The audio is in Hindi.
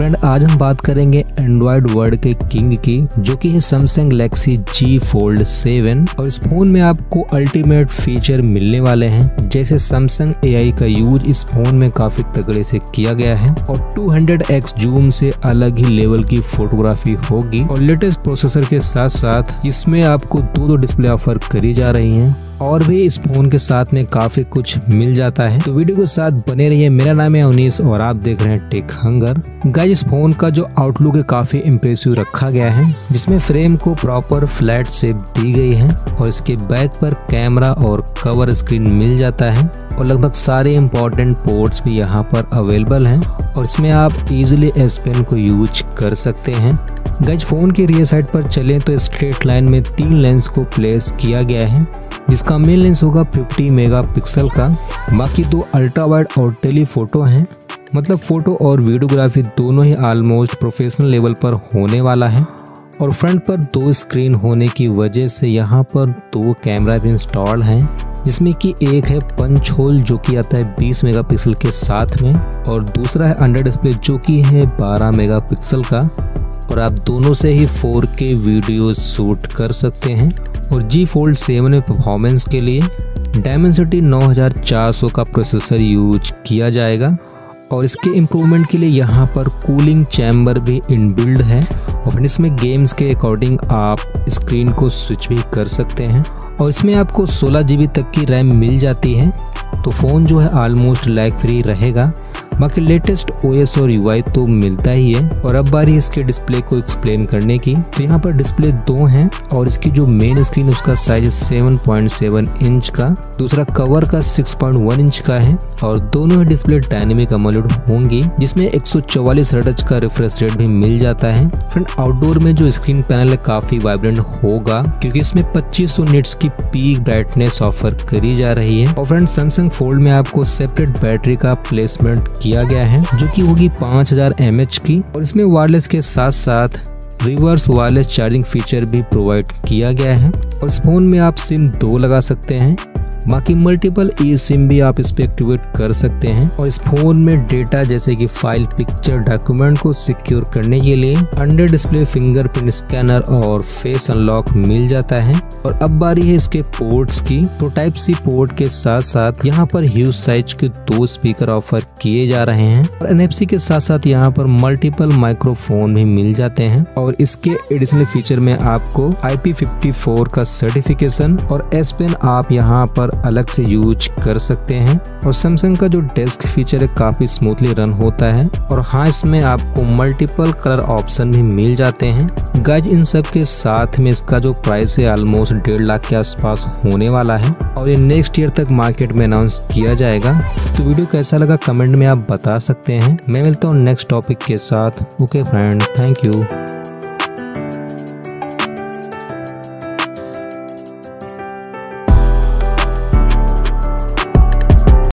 फ्रेंड आज हम बात करेंगे एंड्रॉयड वर्ल्ड के किंग की, जो कि है सैमसंग गैलेक्सी जी फोल्ड 7 और इस फ़ोन में आपको अल्टीमेट फीचर मिलने वाले हैं, जैसे सैमसंग एआई का यूज़ इस फ़ोन में काफ़ी तगड़े से किया गया है। और 200x जूम से अलग ही लेवल की फोटोग्राफी होगी। और लेटेस्ट प्रोसेसर के साथ साथ इसमें आपको दो दो डिस्प्ले ऑफ़र करी जा रही है। और भी इस फ़ोन के साथ में काफ़ी कुछ मिल जाता है। तो वीडियो के साथ बने रहिए। मेरा नाम है अनीस और आप देख रहे हैं टेक हंगर गाइस इस फ़ोन का जो आउटलुक है काफ़ी इम्प्रेसिव रखा गया है, जिसमें फ्रेम को प्रॉपर फ्लैट शेप दी गई है और इसके बैक पर कैमरा और कवर स्क्रीन मिल जाता है और लगभग सारे इम्पोर्टेंट पोर्ट्स भी यहाँ पर अवेलेबल हैं और इसमें आप इजीली एस पेन को यूज़ कर सकते हैं। गज फ़ोन के रियर साइड पर चलें तो स्ट्रेट लाइन में तीन लेंस को प्लेस किया गया है, जिसका मेन लेंस होगा 50 मेगापिक्सल का। बाकी दो अल्ट्रा वाइड और टेलीफोटो हैं मतलब फ़ोटो और वीडियोग्राफी दोनों ही ऑलमोस्ट प्रोफेशनल लेवल पर होने वाला है। और फ्रंट पर दो स्क्रीन होने की वजह से यहाँ पर दो कैमरा भी इंस्टॉल हैं, जिसमें कि एक है पंच होल जो कि आता है 20 मेगापिक्सल के साथ में, और दूसरा है अंडर डिस्प्ले जो कि है 12 मेगापिक्सल का। और आप दोनों से ही 4K वीडियो शूट कर सकते हैं। और जी फोल्ड सेवन में परफॉर्मेंस के लिए डायमेंसिटी 9400 का प्रोसेसर यूज़ किया जाएगा। और इसके इम्प्रूवमेंट के लिए यहाँ पर कूलिंग चैम्बर भी इनबिल्ड है। और फिर इसमें गेम्स के अकॉर्डिंग आप स्क्रीन को स्विच भी कर सकते हैं। और इसमें आपको सोलह जी तक की रैम मिल जाती है। तो फ़ोन जो है ऑलमोस्ट लैग फ्री रहेगा। बाकी लेटेस्ट ओएस और यूआई तो मिलता ही है। और अब बारी इसके डिस्प्ले को एक्सप्लेन करने की। तो यहाँ पर डिस्प्ले दो हैं और इसकी जो मेन स्क्रीन उसका साइज़ 7.7 इंच का। दूसरा कवर का 6.1 इंच का है और दोनों ही डिस्प्ले डायनेमिक अमोलेड होंगी, जिसमें 144 हर्ट्ज का रिफ्रेश रेट भी मिल जाता है। फ्रेंड आउटडोर में जो स्क्रीन पैनल है, काफ़ी वाइब्रेंट होगा, क्योंकि इसमें 2500 निट्स की पीक ब्राइटनेस ऑफ़र करी जा रही है। और फ्रेंड सैमसंग फोल्ड में आपको सेपरेट बैटरी का प्लेसमेंट किया गया है, जो कि होगी पाँच हज़ार की, और इसमें वायरलेस के साथ साथ रिवर्स वायरलेस चार्जिंग फीचर भी प्रोवाइड किया गया है। और इस फ़ोन में आप सिम दो लगा सकते हैं। बाकी मल्टीपल ई सिम भी आप इस पे एक्टिवेट कर सकते हैं। और इस फ़ोन में डेटा जैसे कि फ़ाइल पिक्चर डॉक्यूमेंट को सिक्योर करने के लिए अंडर डिस्प्ले फिंगरप्रिंट स्कैनर और फेस अनलॉक मिल जाता है। और अब बारी है इसके पोर्ट्स की। तो टाइप सी पोर्ट के साथ साथ यहाँ पर ह्यूज साइज़ के दो स्पीकर ऑफ़र किए जा रहे हैं। और एन के साथ साथ यहाँ पर मल्टीपल माइक्रोफोन भी मिल जाते हैं। और इसके एडिशनल फीचर में आपको IP54 का सर्टिफिकेशन और एस पेन आप यहाँ पर अलग से यूज़ कर सकते हैं। और सैमसंग का जो डेस्क फीचर है, काफ़ी स्मूथली रन होता है। और हाँ इसमें आपको मल्टीपल कलर ऑप्शन भी मिल जाते हैं। गाइज़ इन सब के साथ में इसका जो प्राइस है ऑलमोस्ट डेढ़ लाख के आसपास होने वाला है। और ये नेक्स्ट ईयर तक मार्केट में अनाउंस किया जाएगा। तो वीडियो कैसा लगा कमेंट में आप बता सकते हैं। मैं मिलता हूँ नेक्स्ट टॉपिक के साथ। Okay friend thank you